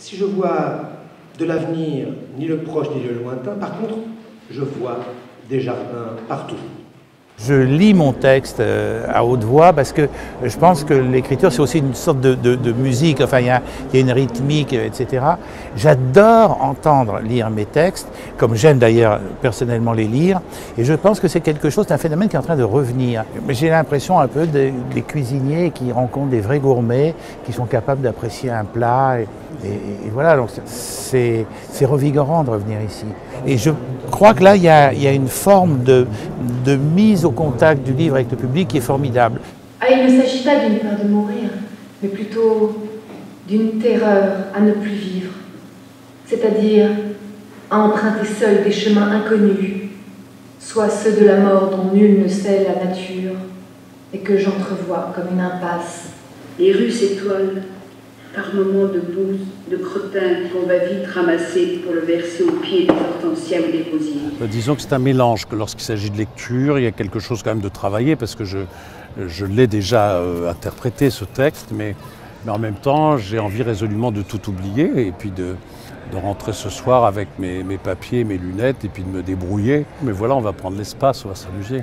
si je vois de l'avenir, ni le proche ni le lointain, par contre, je vois des jardins partout. Je lis mon texte euh, à haute voix parce que je pense que l'écriture, c'est aussi une sorte de, musique, enfin il y, a, une rythmique, etc. J'adore entendre lire mes textes, comme j'aime d'ailleurs personnellement les lire, et je pense que c'est quelque chose, d'un phénomène qui est en train de revenir. J'ai l'impression un peu des, cuisiniers qui rencontrent des vrais gourmets, qui sont capables d'apprécier un plat, et, voilà, donc c'est revigorant de revenir ici. Et je crois que là, il y a, y a une forme de, de mise au contact du livre avec le public qui est formidable. Ah, il ne s'agit pas d'une peur de mourir, mais plutôt d'une terreur à ne plus vivre, c'est-à-dire à emprunter seul des chemins inconnus, soit ceux de la mort dont nul ne sait la nature, et que j'entrevois comme une impasse. Les rues s'étoilent, par moments de bouse, de crottin qu'on va vite ramasser pour le verser au pied des hortensias ou des rosiers. Euh, disons que c'est un mélange, que lorsqu'il s'agit de lecture, il y a quelque chose quand même de travailler, parce que je, je l'ai déjà euh, interprété ce texte, mais, en même temps j'ai envie résolument de tout oublier et puis de, de rentrer ce soir avec mes, mes papiers, mes lunettes et puis de me débrouiller. Mais voilà, on va prendre l'espace, on va s'amuser.